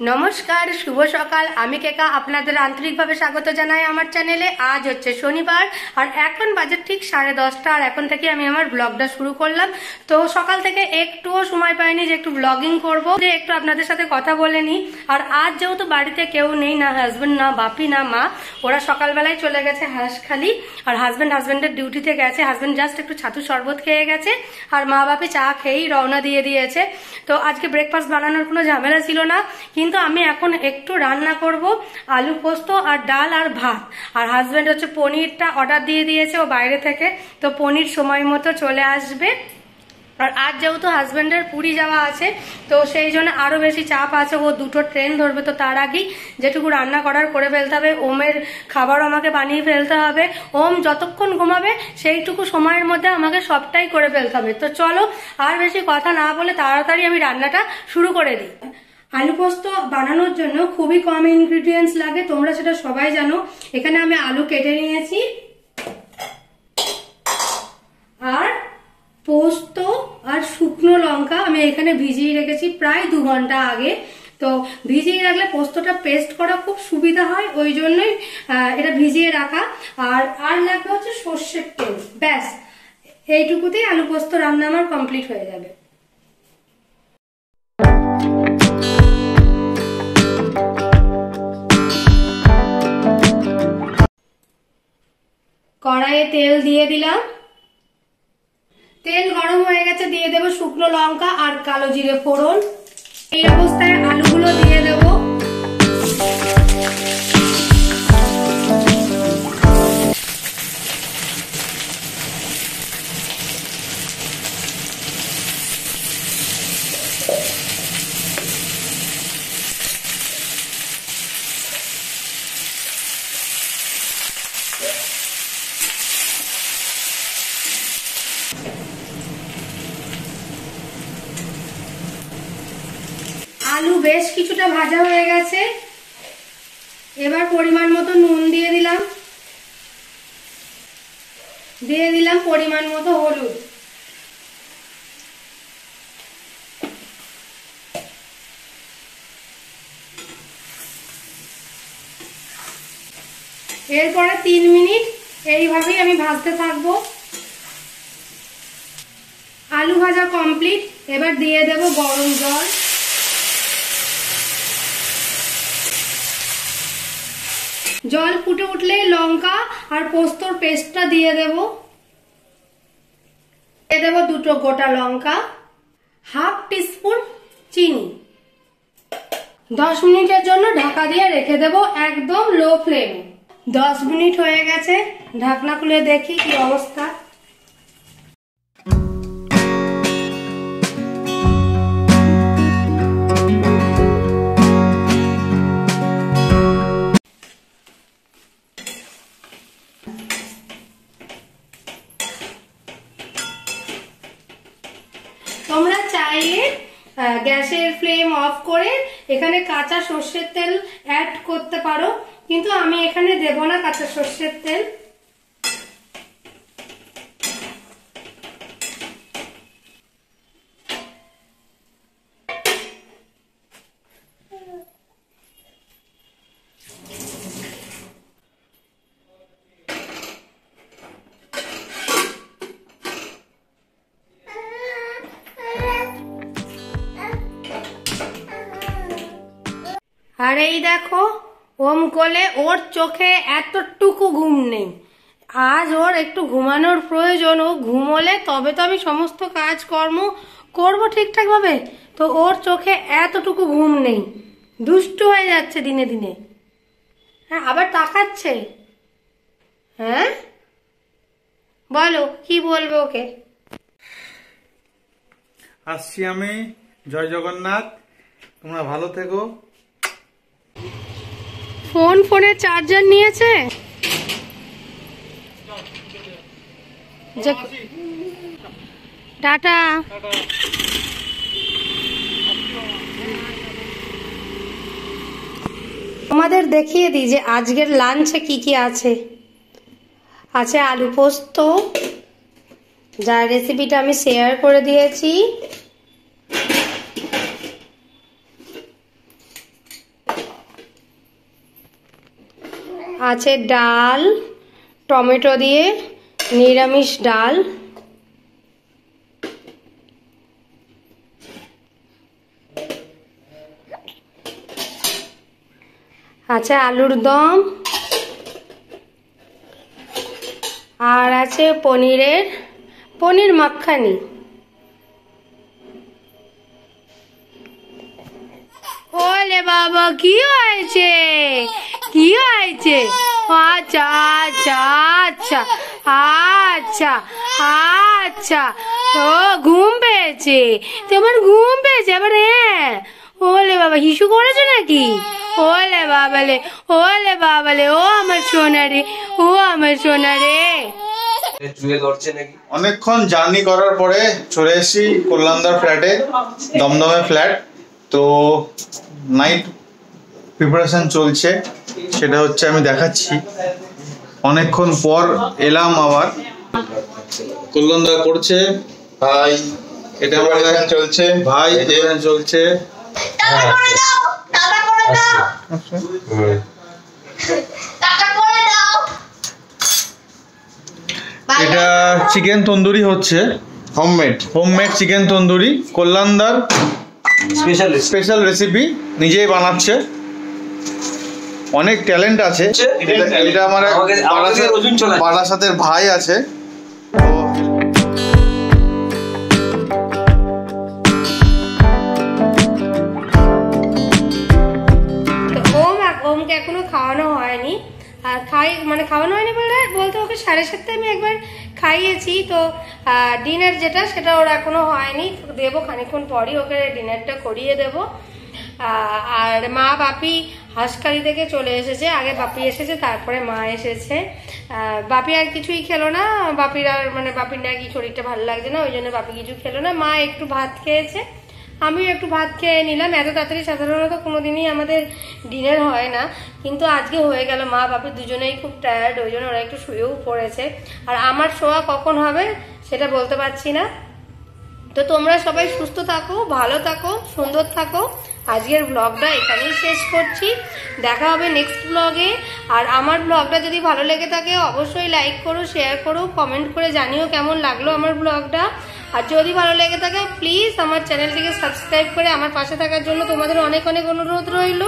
নমস্কার, শুভ সকাল। আমি কেকা, আপনাদের আন্তরিকভাবে স্বাগত জানাই আমার চ্যানেলে। আজ হচ্ছে শনিবার, আর এখন বাজে ঠিক সাড়ে দশটা, আর এখন থেকে আমি আমার ব্লগটা শুরু করলাম। তো সকাল থেকে একটুও সময় পাইনি যে একটু ব্লগিং করব, যে একটু আপনাদের সাথে কথা বলে নিই। আর আজ যেহেতু বাড়িতে কেউ নেই, না হাজবেন্ড না বাপি, না মা, ওরা সকালবেলায় চলে গেছে হাঁসখালি আর হাজবেন্ড হাজবেন্ডের ডিউটিতে গেছে। হাজবেন্ড জাস্ট একটু ছাতু শরবত খেয়ে গেছে। আর মা বাপি চা খেয়েই রওনা দিয়ে দিয়েছে। তো আজকে ব্রেকফাস্ট বানানোর কোনো ঝামেলা ছিল না। কিন্তু আমি এখন একটু রান্না করব, আলু পোস্ত আর ডাল আর ভাত। আর হাজবেন্ড হচ্ছে পনিরটা অর্ডার দিয়ে দিয়েছে ও বাইরে থেকে, তো পনির সময় মতো চলে আসবে। আর আজ যেহেতু হাজব্যান্ডের পুরী যাওয়া আছে, তো সেই জন্য আরও বেশি চাপ আছে, ও দুটো ট্রেন ধরবে, তো তার আগেই যেটুকু রান্না করার করে ফেলতে হবে, ওমের খাবারও আমাকে বানিয়ে ফেলতে হবে। ওম যতক্ষণ ঘুমাবে, সেইটুকু সময়ের মধ্যে আমাকে সবটাই করে ফেলতে হবে। তো চলো, আর বেশি কথা না বলে তাড়াতাড়ি আমি রান্নাটা শুরু করে দিই। আলু পোস্ত বানানোর জন্য খুবই কম ইনগ্রিডিয়েন্টস লাগে, তোমরা সেটা সবাই জানো। এখানে আমি আলু কেটে নিয়েছি। আর পোস্ত আর শুকনো লঙ্কা আমি এখানে ভিজিয়ে রেখেছি প্রায় দু ঘণ্টা আগে। তো ভিজিয়ে রাখলে পোস্তটা পেস্ট করা খুব সুবিধা হয়, ওই জন্যই এটা ভিজিয়ে রাখা। আর আর লাগবে হচ্ছে সর্ষের তেল। ব্যাস, এইটুকুতেই আলু পোস্ত রান্না আমার কমপ্লিট হয়ে যাবে। কড়াইয়ে তেল দিয়ে দিলাম। তেল গরম হয়ে গেছে, দিয়ে দেবো শুকনো লঙ্কা আর কালো জিরে ফোড়ন। এই অবস্থায় আলুগুলো দিয়ে দেবো। আলু বেশ কিছুটা ভাজা হয়ে গেছে। এবার পরিমাণ মতো নুন দিয়ে দিলাম। দিয়ে দিলাম পরিমাণ মতো হলুদ। এরপরে তিন মিনিট এইভাবেই আমি ভাজতে থাকব। আলু ভাজা কমপ্লিট। এবার দিয়ে দেব গরম জল। জল ফুটে উঠলে লঙ্কা আর পোস্তর পেস্টটা দিয়ে দেব। দিয়ে দেব দুটো গোটা লঙ্কা, হাফ টিস্পুন চিনি। দশ মিনিটের জন্য ঢাকা দিয়ে রেখে দেব একদম লো ফ্লেমে। দশ মিনিট হয়ে গেছে, ঢাকনা খুলে দেখি কি অবস্থা। তোমরা চাইলে গ্যাসের ফ্লেম অফ করে এখানে কাঁচা সর্ষের তেল অ্যাড করতে পারো। কিন্তু আমি এখানে দেব না কাঁচা সর্ষের তেল। আর এই দেখো, ওম কোলে ওর চোখে এতটুকু ঘুম নেই। আজ ওর একটু ঘুমানোর প্রয়োজন, ও ঘুমোলে তবে তো আমি সমস্ত কাজকর্ম করব ঠিকঠাক ভাবে তো ওর চোখে এতটুকু ঘুম নেই। দুষ্টু হয়ে যাচ্ছে দিনে দিনে। হ্যাঁ আবার তাকাচ্ছে। হ্যাঁ? বলো, কি বলবে ওকে? আসছি আমি, জয় জগন্নাথ। তোমরা ভালো থেকো। ফোন, ফোনে চার্জার নিয়েছে? টাটা। তোমাদের দেখিয়ে দিই যে আজকের লাঞ্চে কি কি আছে। আছে আলু পোস্ত। যার রেসিপিটা আমি শেয়ার করে দিয়েছি। আছে ডাল, টমেটো দিয়ে নিরামিষ ডাল। আছে আলুর দম। আর আছে পনিরের, পনির মাখানি। ওলে বাবা, কি হয়েছে? কি হয়েছে? আচ্ছা আচ্ছা আচ্ছা আচ্ছা আচ্ছা। ও ঘুম পেয়েছে। তোমার ঘুম পেয়েছে আবার হ্যাঁ। ওলে বাবা হিসু করেছ নাকি? ওলে বাবালে ওলে বাবালে ও আমার সোনা রে ও আমার সোনা রে। অনেকক্ষণ জার্নি করার পরে চলে এসেছি কল্যাণদার ফ্ল্যাটে দমদমে ফ্ল্যাট। তো নাইট প্রিপারেশন চলছে সেটা হচ্ছে আমি দেখাচ্ছি। অনেকক্ষণ পর এলাম আবার। কল্যাণদা করছে ভাই এটা আমার চলছে। ভাই চলছে। টাকা করে দাও টাকা করে দাও। টাকা করে দাও। এটা চিকেন তন্দুরি হচ্ছে। Homemade homemade chicken tandoori. কল্যাণদার specialist special recipe নিজেই বানাচ্ছে। অনেক ট্যালেন্ট আছে। এটা আমার। বারাসাতের ভাই আছে। তো তো ওম ওমকে এখনও খাওয়ানো হয়নি। আর খাই মানে খাওয়ানো হয়নি বলে বলতে ওকে সাড়ে সাতটায় আমি একবার খাইয়েছি। তো ডিনার যেটা সেটা ওর এখনও হয়নি। দেবো খানিকক্ষণ পরই ওকে ডিনারটা করিয়ে দেবো। আর মা বাপি হাঁসকারি থেকে চলে এসেছে, আগে বাপি এসেছে, তারপরে মা এসেছে। বাপি আর কিছুই খেলো না, বাপির আর মানে বাপির নাকি শরীরটা ভালো লাগছে না, ওই জন্য বাপি কিছু খেলো না। মা একটু ভাত খেয়েছে, আমিও একটু ভাত খেয়ে নিলাম। এত তাড়াতাড়ি সাধারণত কোনোদিনই আমাদের ডিনার হয় না, কিন্তু আজকে হয়ে গেল। মা, বাপি দুজনেই খুব টায়ার্ড ওই জন্য ওরা একটু শুয়েও পড়েছে। আর আমার শোয়া কখন হবে সেটা বলতে পারছি না। তো তোমরা সবাই সুস্থ থাকো, ভালো থাকো, সুন্দর থাকো। আজকের ব্লগটা এখানেই শেষ করছি। দেখা হবে নেক্সট ব্লগে আর আমার ব্লগটা যদি ভালো লেগে থাকে, অবশ্যই লাইক করো শেয়ার করো কমেন্ট করে জানিও কেমন লাগল আমার ব্লগটা আর যদি ভালো লেগে থাকে প্লিজ আমার চ্যানেলটিকে সাবস্ক্রাইব করে আমার পাশে থাকার জন্য তোমাদের অনেক অনেক অনুরোধ রইল।